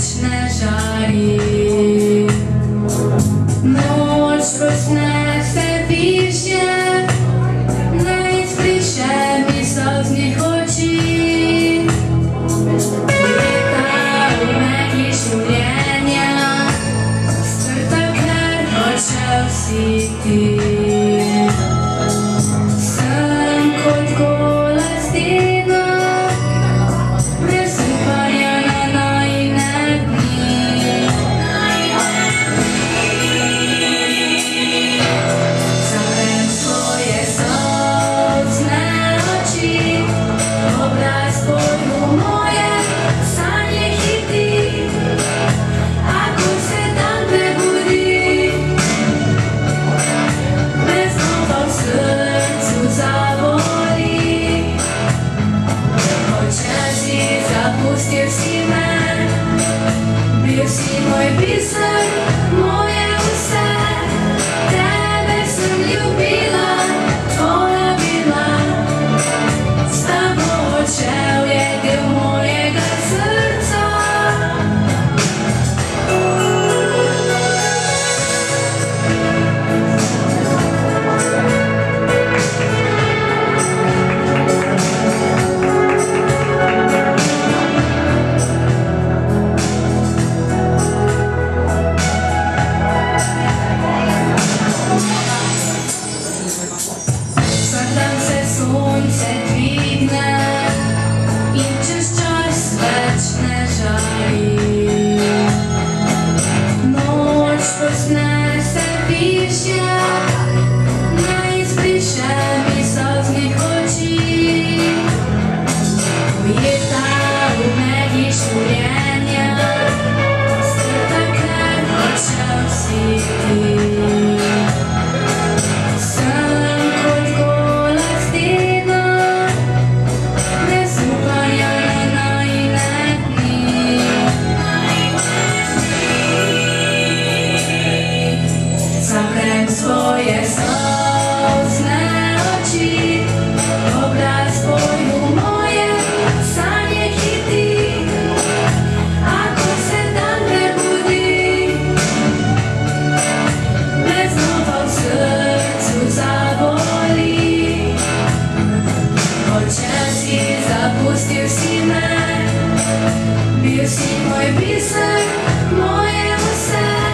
私な be out. есть Без тебя, мене, б'є всі мої біси, моє усе.